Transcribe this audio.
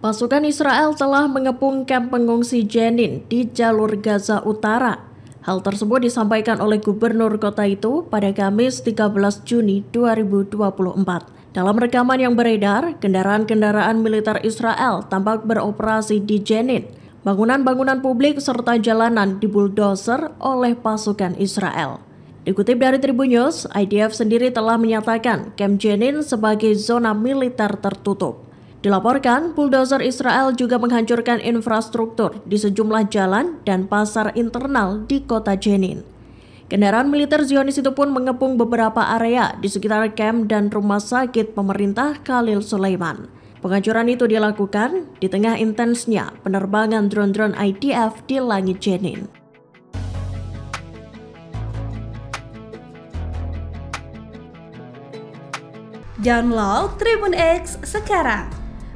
Pasukan Israel telah mengepung kamp pengungsi Jenin di jalur Gaza Utara. Hal tersebut disampaikan oleh gubernur kota itu pada Kamis 13 Juni 2024. Dalam rekaman yang beredar, kendaraan-kendaraan militer Israel tampak beroperasi di Jenin. Bangunan-bangunan publik serta jalanan dibuldoser oleh pasukan Israel. Dikutip dari Tribun News, IDF sendiri telah menyatakan Camp Jenin sebagai zona militer tertutup. Dilaporkan, bulldozer Israel juga menghancurkan infrastruktur di sejumlah jalan dan pasar internal di kota Jenin. Kendaraan militer Zionis itu pun mengepung beberapa area di sekitar camp dan rumah sakit pemerintah Khalil Sulaiman. Penghancuran itu dilakukan di tengah intensnya penerbangan drone-drone IDF di langit Jenin. Download Tribun X sekarang